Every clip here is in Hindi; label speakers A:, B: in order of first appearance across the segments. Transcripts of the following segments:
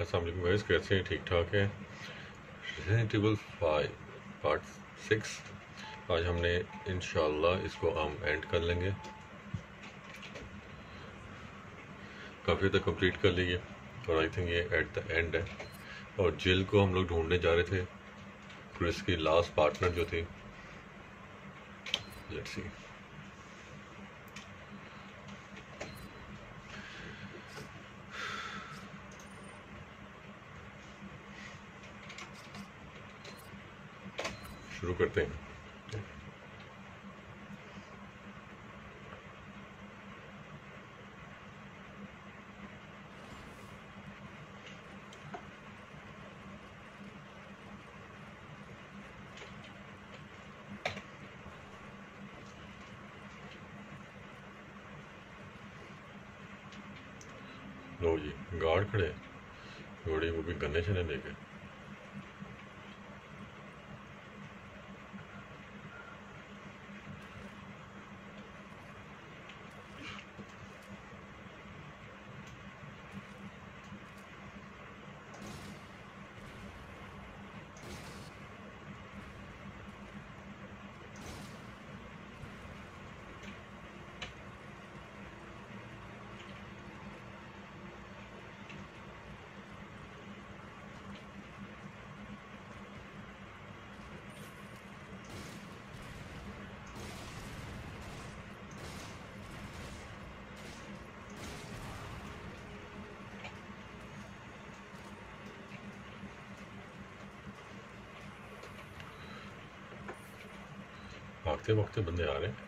A: असलम गाइस कैसे हैं। ठीक ठाक हैं Resident Evil five part six आज हमने इन इसको हम एंड कर लेंगे। काफ़ी तक कंप्लीट कर लिए और आई थिंक ये एट द एंड है। और जिल को हम लोग ढूँढने जा रहे थे क्रिस की लास्ट पार्टनर जो थी। लेट्स सी शुरू करते हैं। लो जी गार्ड खड़े घोड़ी वो भी गन्ने शने लेके भागते वक्त बंदे आ रहे हैं।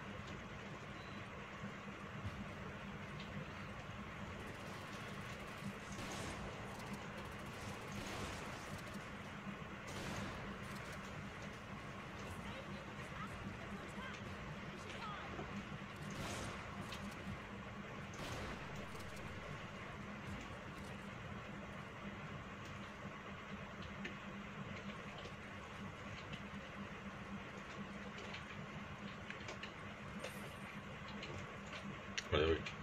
A: whatever.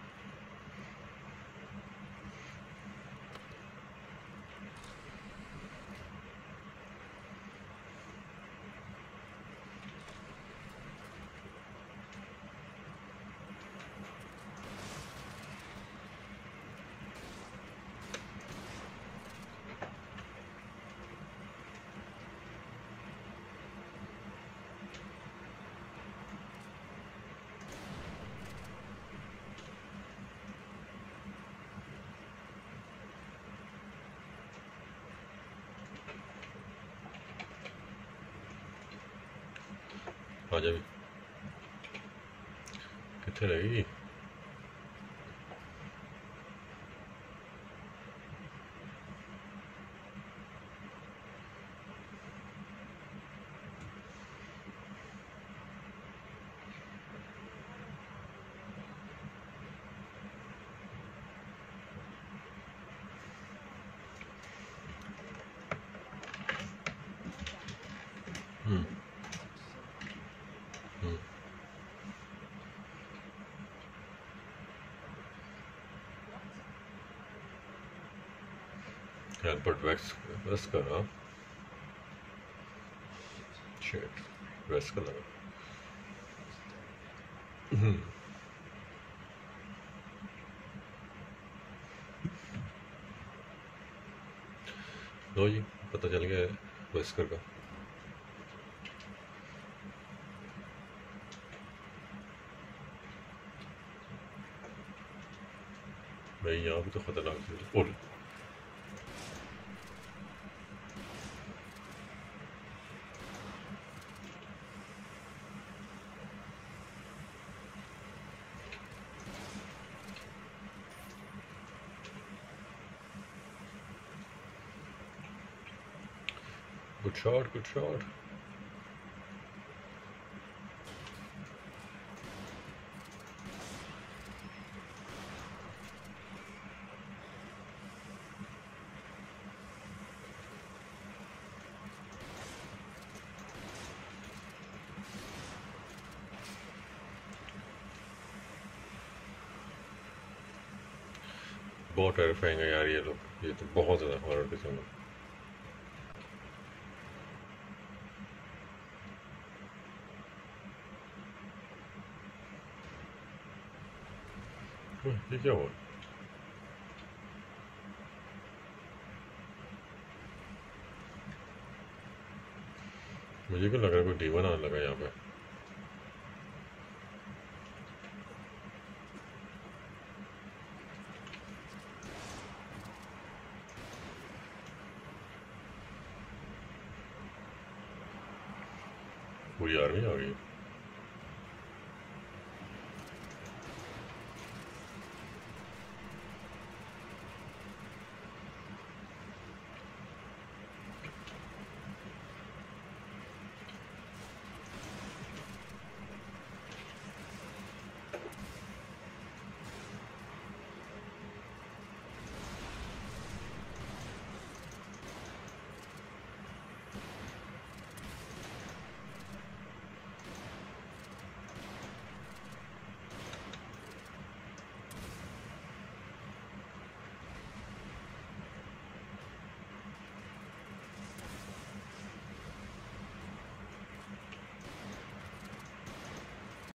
A: Aí. आ जा भी कितने Albert Wesker, Shit, Wesker लो जी पता चल गया वेस्कर का। भाई यहाँ भी तो खतरनाक चीज़ Good shot, good shot. बहुत टेरिफाइंग है यार ये लोग ये तो बहुत ज़्यादा हॉरर किस्म है ये क्या मुझे क्यों लग रहा है कोई डीवन आने लगा यहाँ पे पूरी आर्मी आ गई